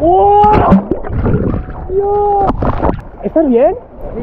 ¡Oh! ¡Dios! ¿Estás bien? Sí.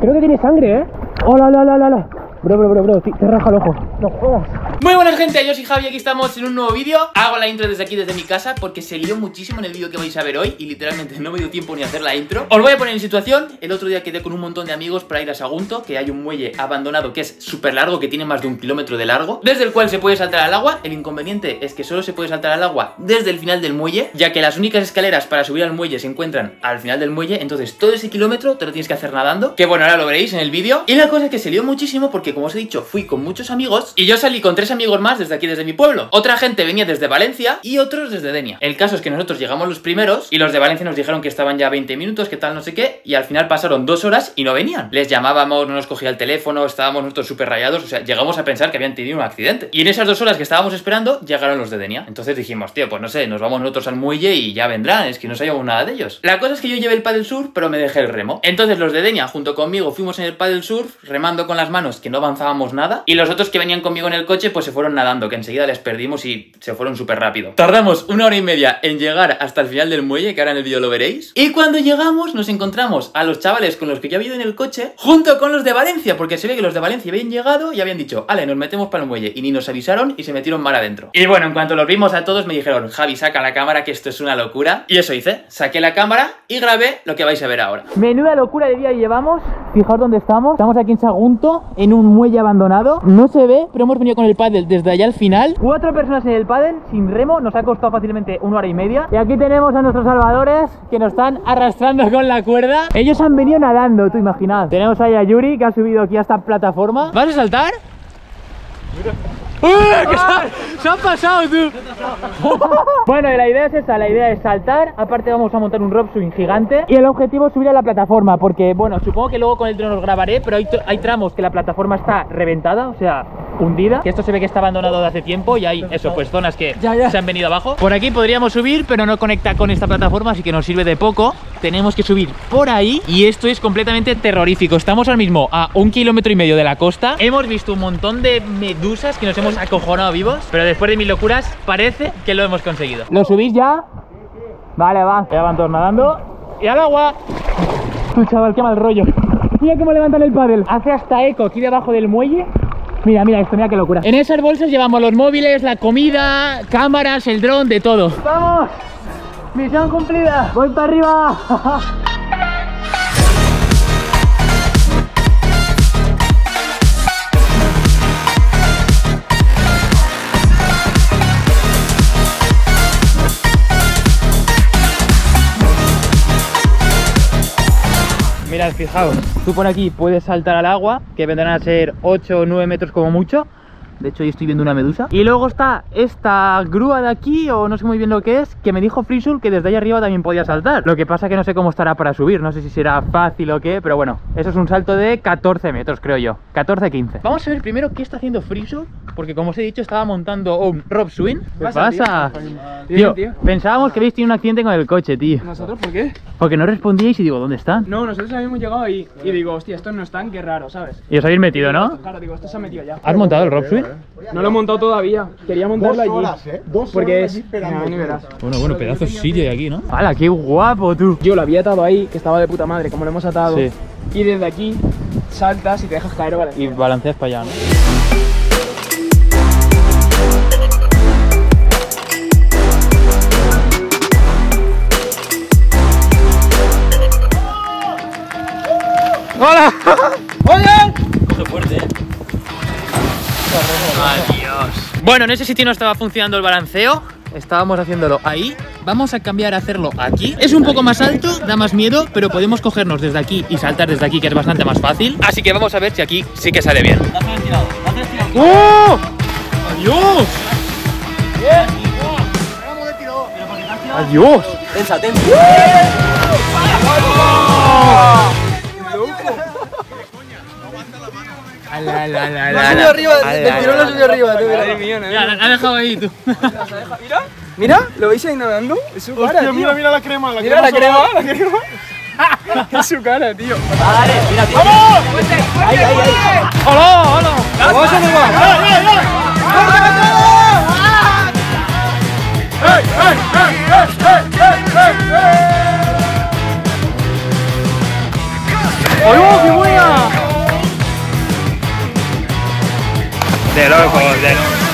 Creo que tiene sangre, ¿eh? ¡Hola, hola, hola, hola! Bro, bro, bro, bro, te raja el ojo. No jodas. Muy buenas gente, yo soy Javi, aquí estamos en un nuevo vídeo. Hago la intro desde aquí, desde mi casa Porque se lió muchísimo en el vídeo que vais a ver hoy Y literalmente no me dio tiempo ni a hacer la intro. Os voy a poner en situación, el otro día quedé con un montón de amigos para ir a Sagunto Que hay un muelle abandonado que es súper largo Que tiene más de un kilómetro de largo Desde el cual se puede saltar al agua. El inconveniente es que solo se puede saltar al agua desde el final del muelle Ya que las únicas escaleras para subir al muelle se encuentran al final del muelle Entonces todo ese kilómetro te lo tienes que hacer nadando Que bueno, ahora lo veréis en el vídeo. Y la cosa es que se lió muchísimo porque como os he dicho Fui con muchos amigos Y yo salí con tres amigos más desde aquí desde mi pueblo. Otra gente venía desde Valencia y otros desde Denia. El caso es que nosotros llegamos los primeros y los de Valencia nos dijeron que estaban ya 20 minutos, que tal, no sé qué, y al final pasaron dos horas y no venían. Les llamábamos, no nos cogía el teléfono, estábamos nosotros súper rayados, o sea, llegamos a pensar que habían tenido un accidente. Y en esas dos horas que estábamos esperando, llegaron los de Denia. Entonces dijimos, tío, pues no sé, nos vamos nosotros al muelle y ya vendrán, es que no sabíamos nada de ellos. La cosa es que yo llevé el paddle surf, pero me dejé el remo. Entonces los de Denia, junto conmigo, fuimos en el paddle surf, remando con las manos, que no avanzábamos nada, y los otros que venían conmigo en el coche, pues se fueron nadando, que enseguida les perdimos y se fueron súper rápido. Tardamos una hora y media en llegar hasta el final del muelle, que ahora en el vídeo lo veréis. Y cuando llegamos nos encontramos a los chavales con los que yo había ido en el coche, junto con los de Valencia, porque se ve que los de Valencia habían llegado y habían dicho, ale, nos metemos para el muelle. Y ni nos avisaron y se metieron mar adentro. Y bueno, en cuanto los vimos a todos me dijeron, Javi, saca la cámara que esto es una locura. Y eso hice, saqué la cámara y grabé lo que vais a ver ahora. Menuda locura de día llevamos. Fijaos dónde estamos. Estamos aquí en Sagunto, en un muelle abandonado. No se ve, pero hemos venido con el desde allá al final. Cuatro personas en el paddle, sin remo. Nos ha costado fácilmente una hora y media. Y aquí tenemos a nuestros salvadores que nos están arrastrando con la cuerda. Ellos han venido nadando, tú imaginad. Tenemos ahí a Yuri que ha subido aquí a esta plataforma. ¿Vas a saltar? ¡Uy! ¡Que se, ha, se ha pasado, tú! bueno, y la idea es esa, la idea es saltar Aparte vamos a montar un rope swing gigante Y el objetivo es subir a la plataforma Porque, bueno, supongo que luego con el drone os grabaré Pero hay, hay tramos que la plataforma está reventada O sea, hundida. Que esto se ve que está abandonado de hace tiempo Y hay, eso, pues zonas que Ya, ya. se han venido abajo. Por aquí podríamos subir, pero no conecta con esta plataforma Así que nos sirve de poco. Tenemos que subir por ahí Y esto es completamente terrorífico. Estamos ahora mismo a un kilómetro y medio de la costa. Hemos visto un montón de medusas que nos hemos acojonado vivos Pero después de mis locuras parece que lo hemos conseguido. ¿Lo subís ya? Vale, va. Ya van todos nadando. Y al agua Tú chaval, qué mal rollo. Mira cómo levantan el paddle Hace hasta eco aquí debajo del muelle Mira, mira esto, mira qué locura. En esas bolsas llevamos los móviles, la comida, cámaras, el dron, de todo. ¡Vamos! Misión cumplida. Voy para arriba Mirad, fijaos, tú por aquí puedes saltar al agua, que vendrán a ser 8 o 9 metros como mucho. De hecho, hoy estoy viendo una medusa. Y luego está esta grúa de aquí, o no sé muy bien lo que es, que me dijo Frisul que desde ahí arriba también podía saltar. Lo que pasa que no sé cómo estará para subir, no sé si será fácil o qué, pero bueno, eso es un salto de 14 metros, creo yo. 14-15. Vamos a ver primero qué está haciendo Frisul, porque como os he dicho, estaba montando un rope swing. ¿Qué pasa? Tío. pensábamos que habéis tenido un accidente con el coche, tío. ¿Nosotros por qué? Porque no respondíais y digo, ¿dónde están? No, nosotros habíamos llegado ahí y digo, hostia, estos no están, qué raro, ¿sabes? Y os habéis metido, ¿no? Claro, digo, estos se han metido ya. ¿Has montado el rope swing? No lo he montado todavía, quería montarlo allí. horas, ¿eh? Dos porque horas es. allí verás. Bueno, bueno, pedazo de hay aquí, ¿no? ¡Hala, qué guapo tú! Yo lo había atado ahí, que estaba de puta madre, como lo hemos atado. Sí. Y desde aquí saltas y te dejas caer, vale. Y balanceas para allá, ¿no? ¡Hola! ¡Hola! Coge fuerte, eh. Bueno, en ese sitio no estaba funcionando el balanceo. Estábamos haciéndolo ahí. Vamos a cambiar a hacerlo aquí. Es un poco más alto, da más miedo, pero podemos cogernos desde aquí y saltar desde aquí, que es bastante más fácil. Así que vamos a ver si aquí sí que sale bien. ¡Oh! ¡Adiós! ¡Adiós! Tensa, tensa. Ala, ala, ala, Lo ala. subió arriba, tirón ala. lo subió arriba. mira. La ha dejado ahí tú. Mira, mira, ¿lo veis ahí nadando? Es su cara, Hostia, tío. mira, mira la crema. La Mira la sola. crema, la crema. es su cara, tío. ¡Hola, hola! Vamos a jugar. ¡Ey, ey, ey, ey, ey, Zero 朋友。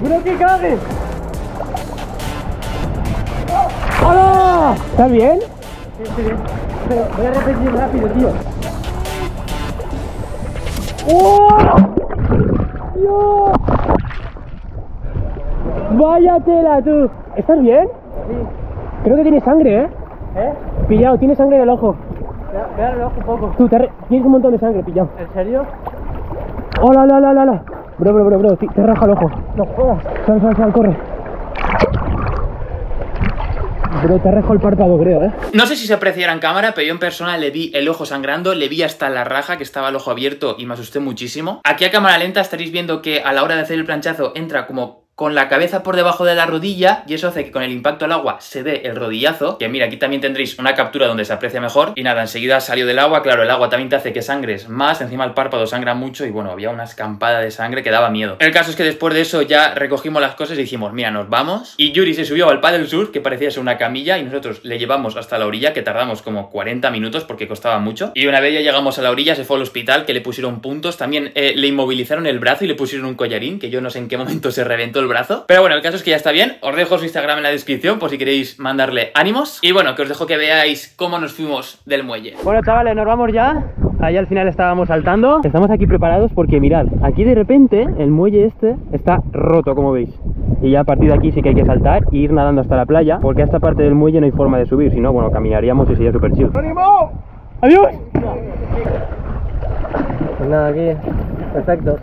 ¡Bro, que cagues! ¡Hola! ¿Estás bien? Sí, estoy bien. Voy a repetir rápido, tío. ¡Oh! ¡Dios! ¡Vaya tela, tú! ¿Estás bien? Sí. Creo que tienes sangre, ¿eh? ¿Eh? Pillado, tienes sangre en el ojo. Da el ojo un poco. Tú, te re- tienes un montón de sangre, pillado. ¿En serio? ¡Hola, hola, hola, hola, hola! Bro, bro, bro, bro, te, te raja el ojo. No jodas. Sal, sal, sal, corre. Bro, te rajo el párpado, creo, ¿eh? No sé si se apreciará en cámara, pero yo en persona le vi el ojo sangrando, le vi hasta la raja que estaba el ojo abierto y me asusté muchísimo. Aquí a cámara lenta estaréis viendo que a la hora de hacer el planchazo entra como con la cabeza por debajo de la rodilla y eso hace que con el impacto al agua se dé el rodillazo. Que mira, aquí también tendréis una captura donde se aprecia mejor. Y nada, enseguida salió del agua. Claro, el agua también te hace que sangres más. Encima el párpado sangra mucho y bueno, había una escampada de sangre que daba miedo. El caso es que después de eso ya recogimos las cosas y dijimos, mira, nos vamos. Y Yuri se subió al paddle sur, que parecía ser una camilla, y nosotros le llevamos hasta la orilla, que tardamos como 40 minutos porque costaba mucho. Y una vez ya llegamos a la orilla, se fue al hospital, que le pusieron puntos. También eh, le inmovilizaron el brazo y le pusieron un collarín, que yo no sé en qué momento se reventó el brazo. Pero bueno, el caso es que ya está bien. Os dejo su Instagram en la descripción por si queréis mandarle ánimos. Y bueno, que os dejo que veáis cómo nos fuimos del muelle. Bueno, chavales, nos vamos ya. Ahí al final estábamos saltando. Estamos aquí preparados porque mirad, aquí de repente el muelle este está roto, como veis. Y ya a partir de aquí sí que hay que saltar e ir nadando hasta la playa, porque a esta parte del muelle no hay forma de subir, si no, bueno, caminaríamos y sería súper chill. ¡Ánimo! ¡Adiós! Pues nada, aquí, perfecto.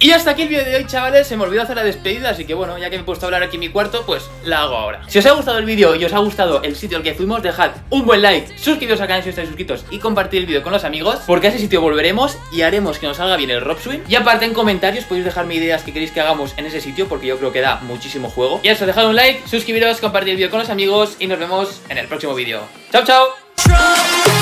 Y hasta aquí el vídeo de hoy, chavales. Se me olvidó hacer la despedida, así que bueno, ya que me he puesto a hablar aquí en mi cuarto, pues la hago ahora. Si os ha gustado el vídeo y os ha gustado el sitio al que fuimos, dejad un buen like, suscribiros al canal si estáis suscritos y compartir el vídeo con los amigos, porque a ese sitio volveremos y haremos que nos salga bien el Rob Swing. Y aparte en comentarios podéis dejarme ideas que queréis que hagamos en ese sitio, porque yo creo que da muchísimo juego. Y eso, dejad un like, suscribiros, compartir el vídeo con los amigos y nos vemos en el próximo vídeo. ¡Chao, chao!